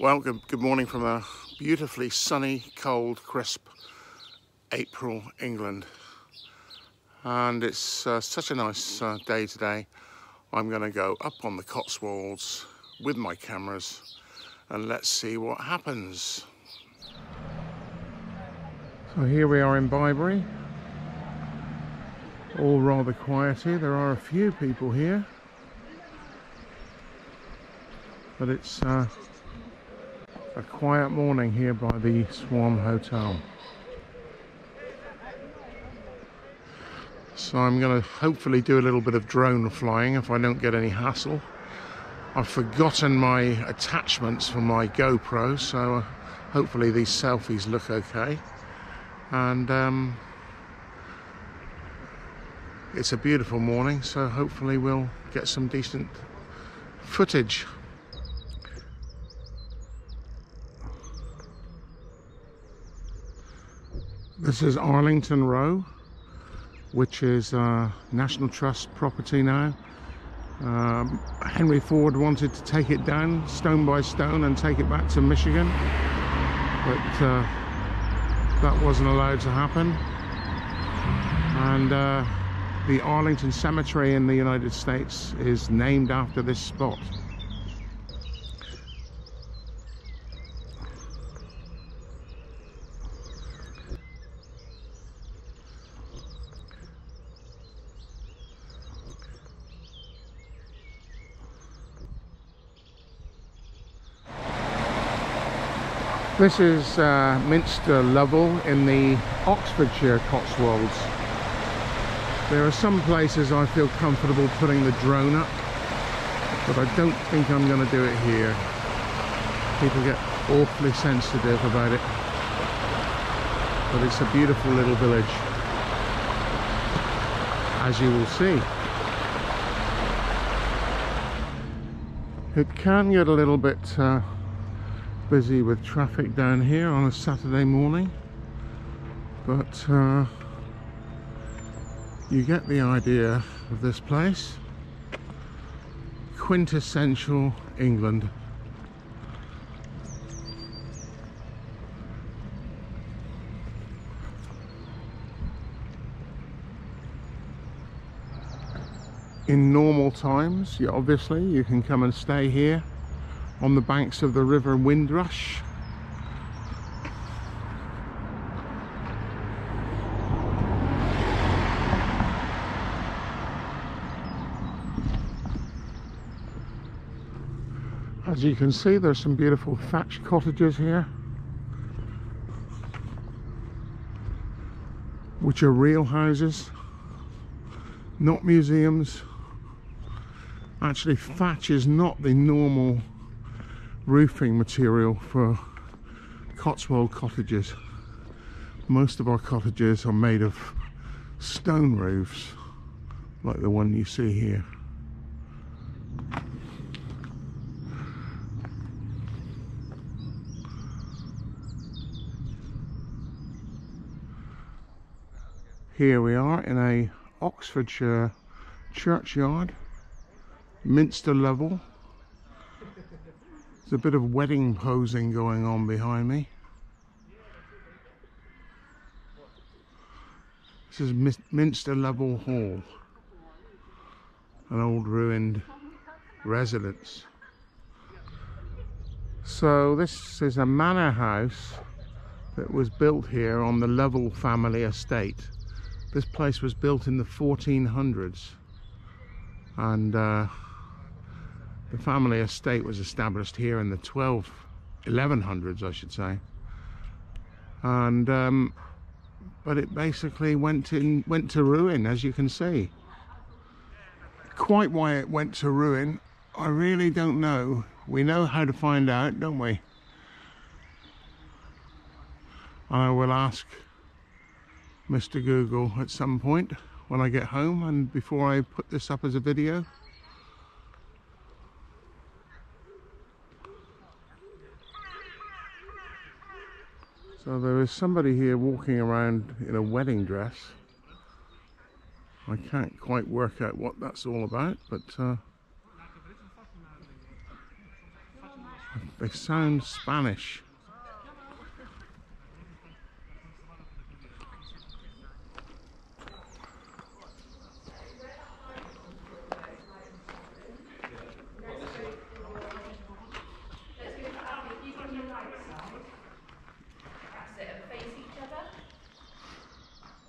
Well, good, good morning from a beautifully sunny, cold, crisp April England. And it's uh, such a nice uh, day today. I'm going to go up on the Cotswolds with my cameras and let's see what happens. So here we are in Bibury. All rather quiet here. There are a few people here. But it's uh, a quiet morning here by the Swan Hotel. So I'm going to hopefully do a little bit of drone flying if I don't get any hassle. I've forgotten my attachments for my GoPro, so uh, hopefully these selfies look okay. And um, it's a beautiful morning, so hopefully we'll get some decent footage. This is Arlington Row, which is uh, National Trust property now. Um, Henry Ford wanted to take it down stone by stone and take it back to Michigan, but uh, that wasn't allowed to happen. And uh, the Arlington Cemetery in the United States is named after this spot. This is uh, Minster Lovell in the Oxfordshire Cotswolds. There are some places I feel comfortable putting the drone up, but I don't think I'm going to do it here. People get awfully sensitive about it. But it's a beautiful little village, as you will see. It can get a little bit uh, busy with traffic down here on a Saturday morning but uh, you get the idea of this place. Quintessential England. In normal times obviously you can come and stay here on the banks of the river Windrush. As you can see there's some beautiful thatched cottages here which are real houses not museums actually thatch is not the normal roofing material for Cotswold cottages. Most of our cottages are made of stone roofs, like the one you see here. Here we are in a Oxfordshire churchyard, Minster Lovell. There's a bit of wedding posing going on behind me. This is Minster Lovell Hall, an old ruined residence. So this is a manor house that was built here on the Lovell family estate. This place was built in the 1400s and uh, the family estate was established here in the 12 1100s I should say. And um, but it basically went in went to ruin as you can see. Quite why it went to ruin I really don't know. We know how to find out don't we? I will ask Mr Google at some point when I get home and before I put this up as a video So there is somebody here walking around in a wedding dress. I can't quite work out what that's all about, but uh, They sound Spanish.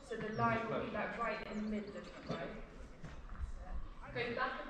So the line will be like right in the middle of the row. Go back a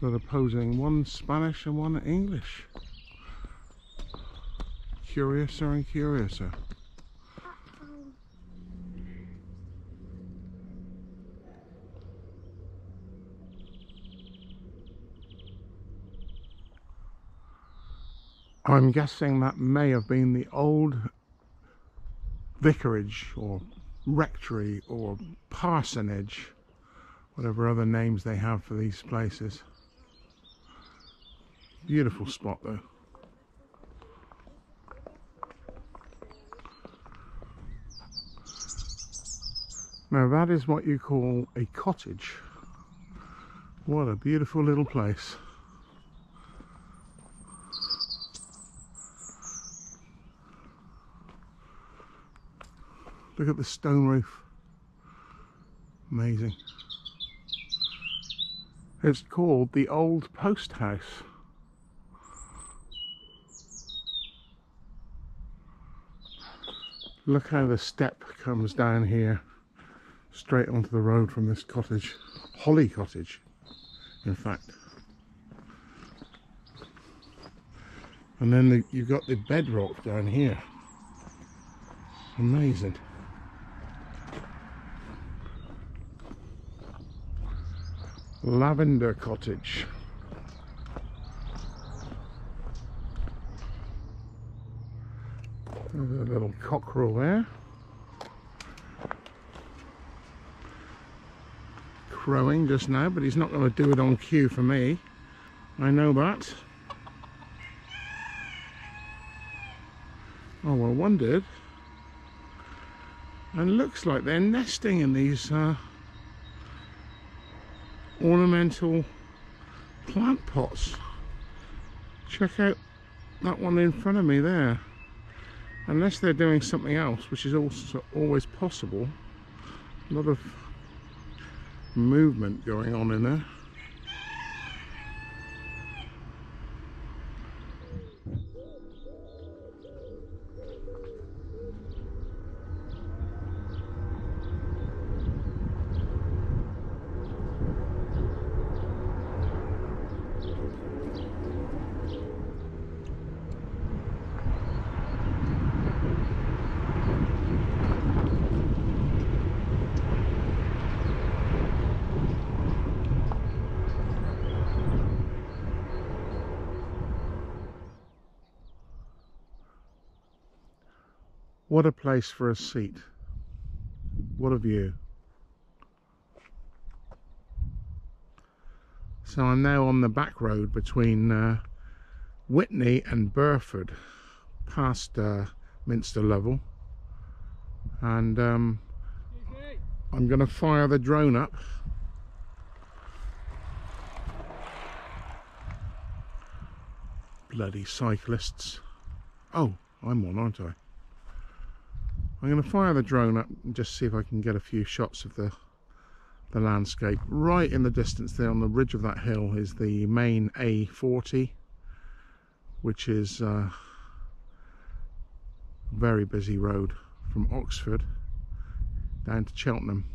that are posing, one Spanish and one English. Curiouser and curiouser. I'm guessing that may have been the old vicarage or rectory or parsonage, whatever other names they have for these places. Beautiful spot though. Now that is what you call a cottage. What a beautiful little place. Look at the stone roof. Amazing. It's called the Old Post House. Look how the step comes down here straight onto the road from this cottage. Holly Cottage, in fact. And then the, you've got the bedrock down here. Amazing. Lavender Cottage. There's a little cockerel there. Crowing just now, but he's not going to do it on cue for me. I know that. Oh, well, one did. And looks like they're nesting in these uh, ornamental plant pots. Check out that one in front of me there. Unless they're doing something else, which is also always possible. A lot of movement going on in there. What a place for a seat. What a view. So I'm now on the back road between uh, Witney and Burford, past uh, Minster Lovell. And um, I'm going to fire the drone up. Bloody cyclists. Oh, I'm one, aren't I? I'm going to fire the drone up and just see if I can get a few shots of the the landscape. Right in the distance there on the ridge of that hill is the main A40 which is a very busy road from Oxford down to Cheltenham.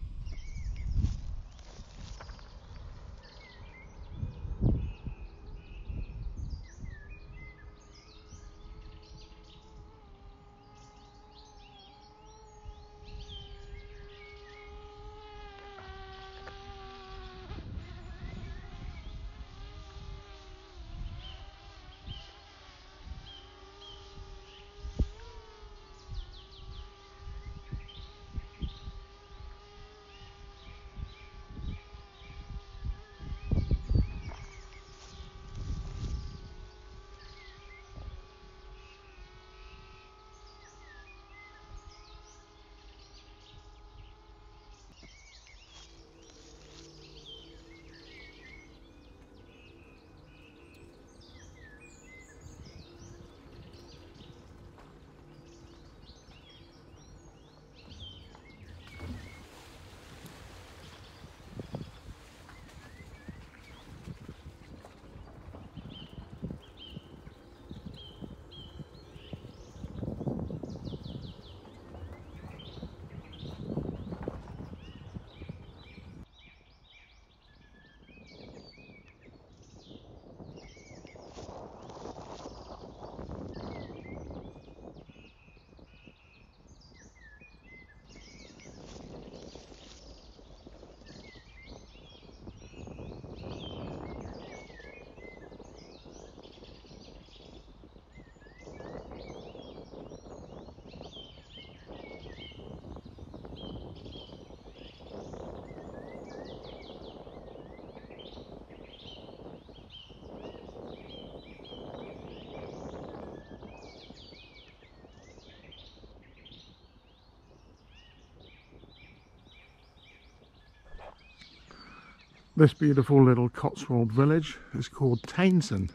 This beautiful little Cotswold village is called Taynton.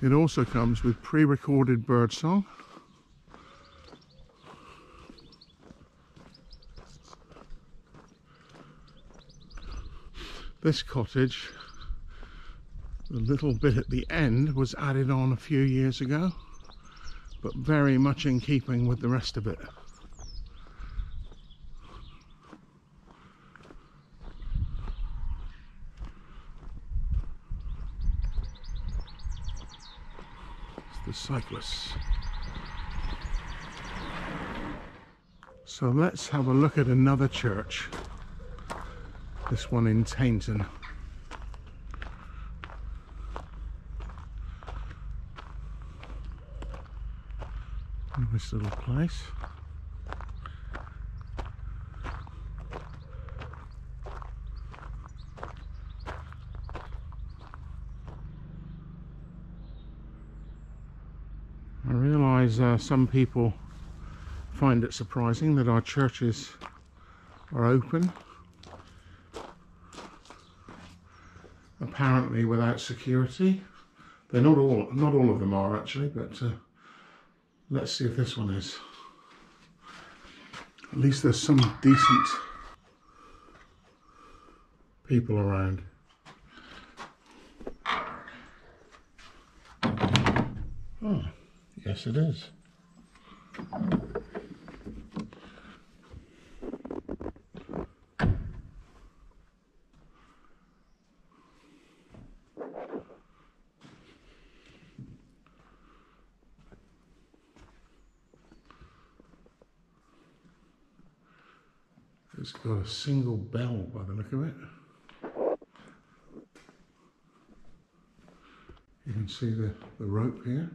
It also comes with pre-recorded birdsong. This cottage, the little bit at the end was added on a few years ago, but very much in keeping with the rest of it. the cyclists. So let's have a look at another church. This one in Taynton. Nice little place. I realise uh, some people find it surprising that our churches are open apparently without security they're not all not all of them are actually but uh, let's see if this one is at least there's some decent people around oh Yes, it is. Got a single bell by the look of it. You can see the, the rope here.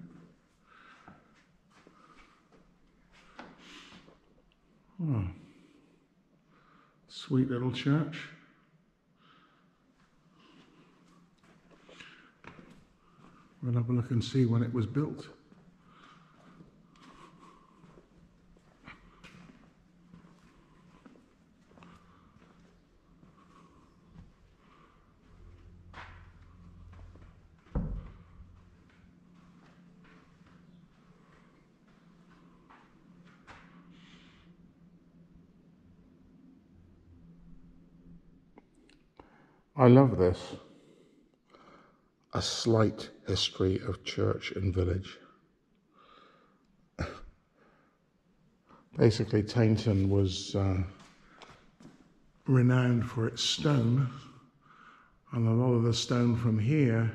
Oh, sweet little church. We'll have a look and see when it was built. I love this. A slight history of church and village. Basically, Taynton was uh, renowned for its stone, and a lot of the stone from here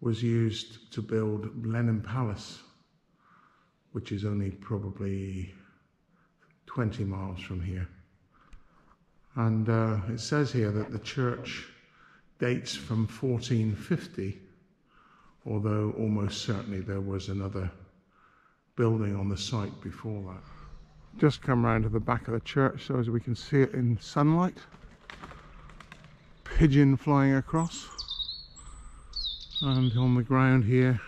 was used to build Blenheim Palace, which is only probably 20 miles from here. And uh, it says here that the church dates from 1450, although almost certainly there was another building on the site before that. Just come round to the back of the church so as we can see it in sunlight. Pigeon flying across. And on the ground here,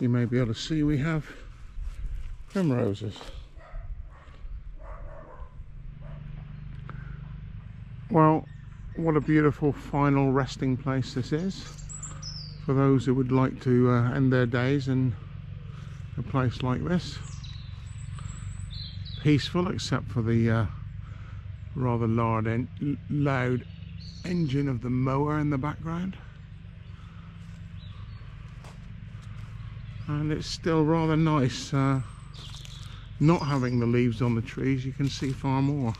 you may be able to see we have primroses. Well, what a beautiful final resting place this is for those who would like to uh, end their days in a place like this. Peaceful except for the uh, rather loud, en loud engine of the mower in the background. And it's still rather nice uh, not having the leaves on the trees, you can see far more.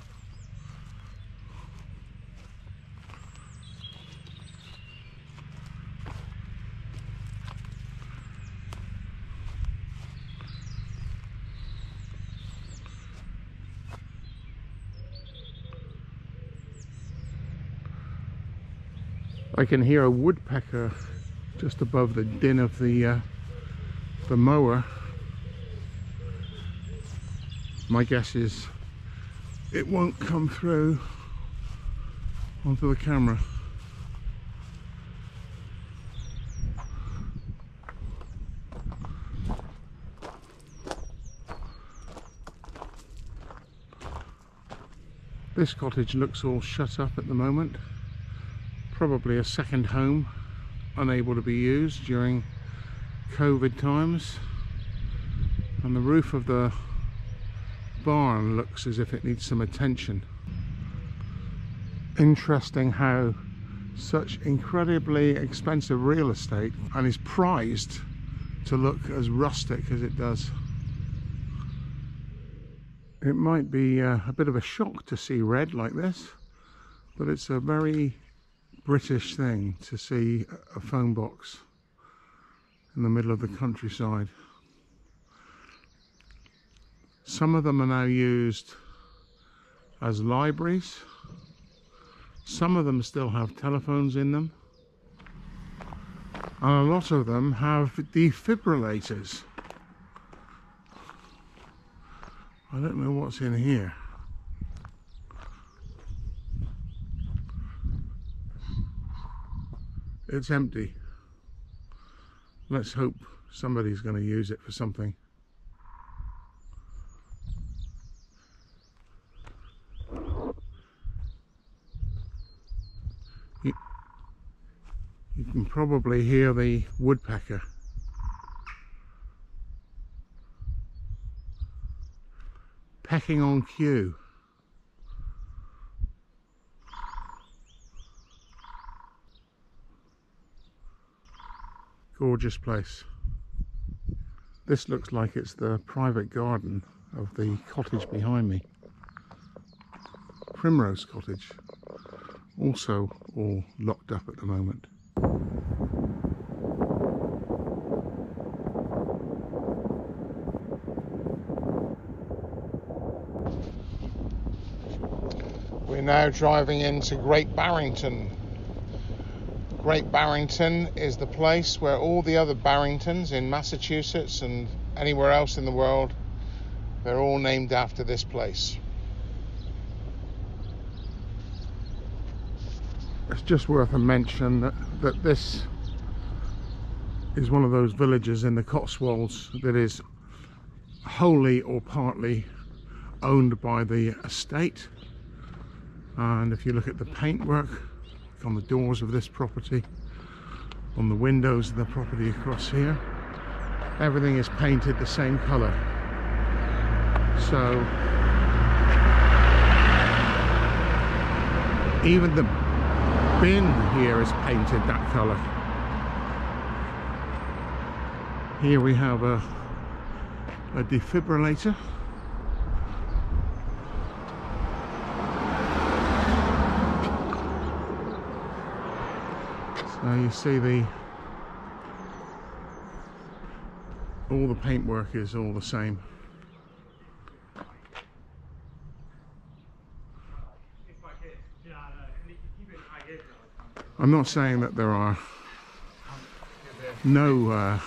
can hear a woodpecker just above the din of the uh, the mower. My guess is it won't come through onto the camera. This cottage looks all shut up at the moment. Probably a second home, unable to be used during COVID times. And the roof of the barn looks as if it needs some attention. Interesting how such incredibly expensive real estate and is prized to look as rustic as it does. It might be uh, a bit of a shock to see red like this, but it's a very British thing to see a phone box in the middle of the countryside. Some of them are now used as libraries. Some of them still have telephones in them. And a lot of them have defibrillators. I don't know what's in here. It's empty. Let's hope somebody's going to use it for something. You, you can probably hear the woodpecker. pecking on cue. Gorgeous place. This looks like it's the private garden of the cottage behind me. Primrose Cottage. Also all locked up at the moment. We're now driving into Great Barrington. Great Barrington is the place where all the other Barringtons in Massachusetts and anywhere else in the world, they're all named after this place. It's just worth a mention that, that this is one of those villages in the Cotswolds that is wholly or partly owned by the estate and if you look at the paintwork on the doors of this property on the windows of the property across here. Everything is painted the same color. So even the bin here is painted that color. Here we have a, a defibrillator So you see the all the paintwork is all the same. I'm not saying that there are no uh,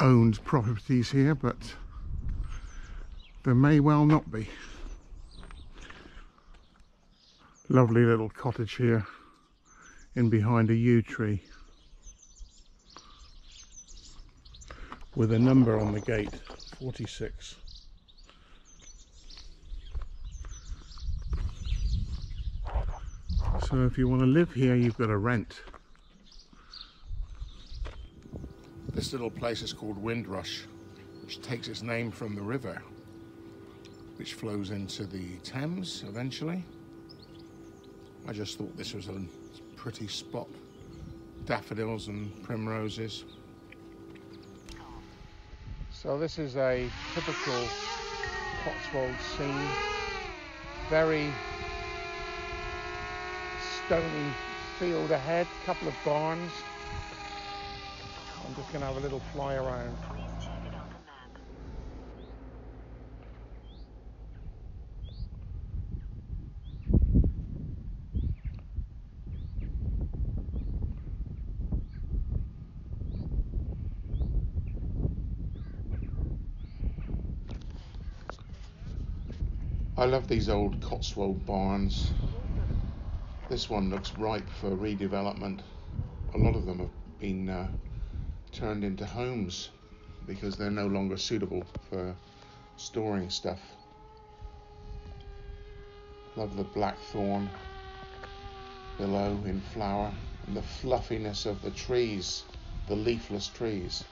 owned properties here, but there may well not be. Lovely little cottage here in behind a yew tree with a number on the gate 46 so if you want to live here you've got to rent. This little place is called Windrush which takes its name from the river which flows into the Thames eventually I just thought this was a pretty spot. Daffodils and primroses. So this is a typical Cotswold scene. Very stony field ahead, couple of barns. I'm just going to have a little fly around. I love these old Cotswold barns. This one looks ripe for redevelopment. A lot of them have been uh, turned into homes because they're no longer suitable for storing stuff. Love the blackthorn below in flower and the fluffiness of the trees, the leafless trees.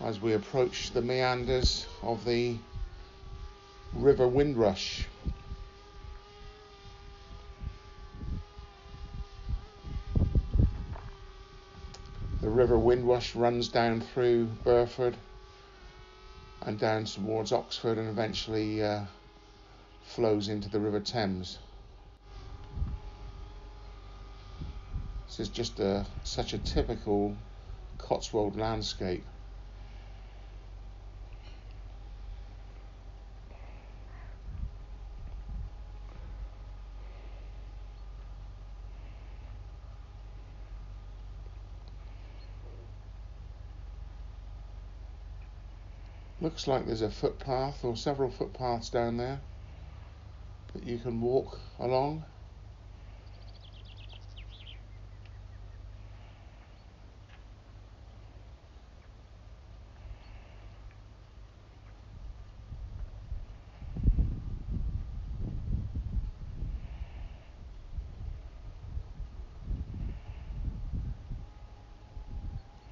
As we approach the meanders of the River Windrush. The River Windrush runs down through Burford and down towards Oxford and eventually uh, flows into the River Thames. This is just a, such a typical Cotswold landscape. Looks like there's a footpath or several footpaths down there that you can walk along.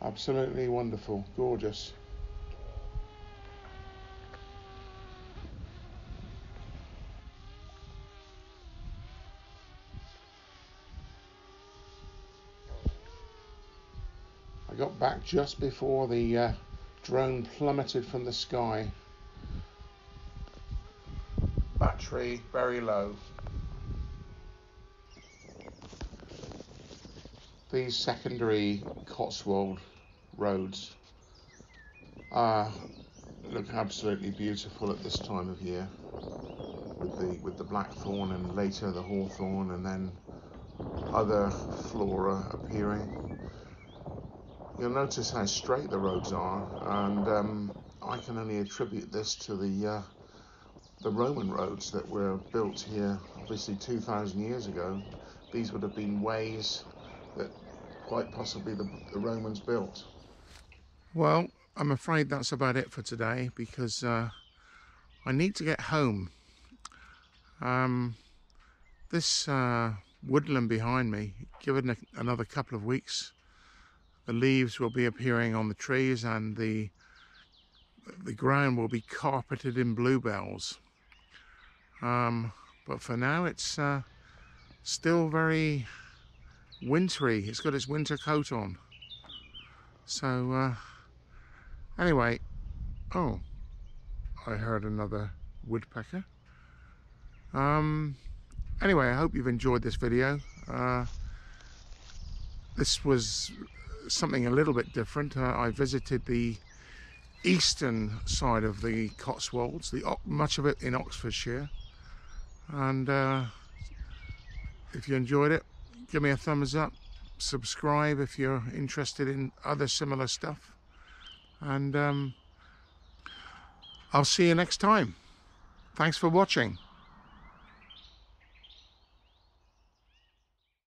Absolutely wonderful, gorgeous. I got back just before the uh, drone plummeted from the sky. Battery very low. These secondary Cotswold roads look absolutely beautiful at this time of year with the with the blackthorn and later the hawthorn and then other flora appearing you'll notice how straight the roads are and um, I can only attribute this to the uh, the Roman roads that were built here obviously 2,000 years ago these would have been ways that quite possibly the, the Romans built. Well, I'm afraid that's about it for today because uh, I need to get home. Um, this uh, woodland behind me, given another couple of weeks, the leaves will be appearing on the trees and the the ground will be carpeted in bluebells. Um, but for now, it's uh, still very wintry. It's got its winter coat on. So, uh, anyway, oh, I heard another woodpecker. Um, anyway, I hope you've enjoyed this video. Uh, this was something a little bit different. Uh, I visited the eastern side of the Cotswolds, the much of it in Oxfordshire. And uh, if you enjoyed it, give me a thumbs up. Subscribe if you're interested in other similar stuff. And um, I'll see you next time. Thanks for watching.